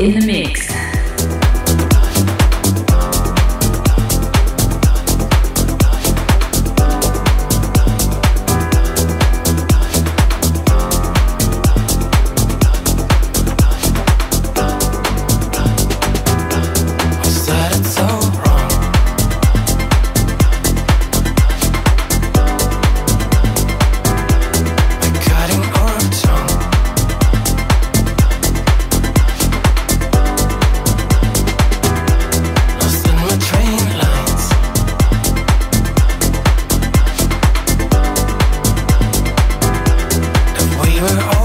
in the mix. We're all